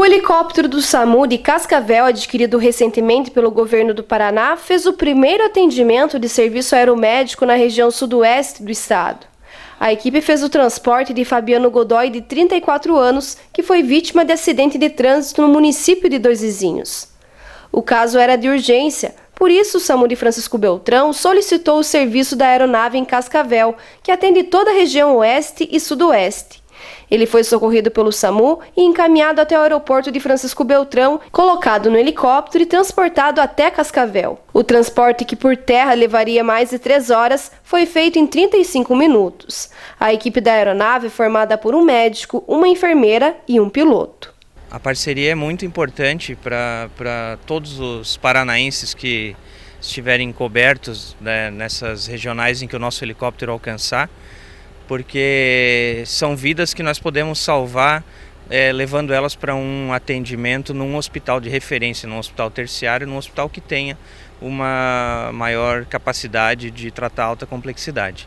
O helicóptero do SAMU de Cascavel, adquirido recentemente pelo governo do Paraná, fez o primeiro atendimento de serviço aeromédico na região sudoeste do estado. A equipe fez o transporte de Fabiano Godoy, de 34 anos, que foi vítima de acidente de trânsito no município de Dois Vizinhos. O caso era de urgência, por isso o SAMU de Francisco Beltrão solicitou o serviço da aeronave em Cascavel, que atende toda a região oeste e sudoeste. Ele foi socorrido pelo SAMU e encaminhado até o aeroporto de Francisco Beltrão, colocado no helicóptero e transportado até Cascavel. O transporte, que por terra levaria mais de três horas, foi feito em 35 minutos. A equipe da aeronave é formada por um médico, uma enfermeira e um piloto. A parceria é muito importante para todos os paranaenses que estiverem cobertos né, nessas regionais em que o nosso helicóptero alcançar porque são vidas que nós podemos salvar é, levando elas para um atendimento num hospital de referência, num hospital terciário, num hospital que tenha uma maior capacidade de tratar alta complexidade.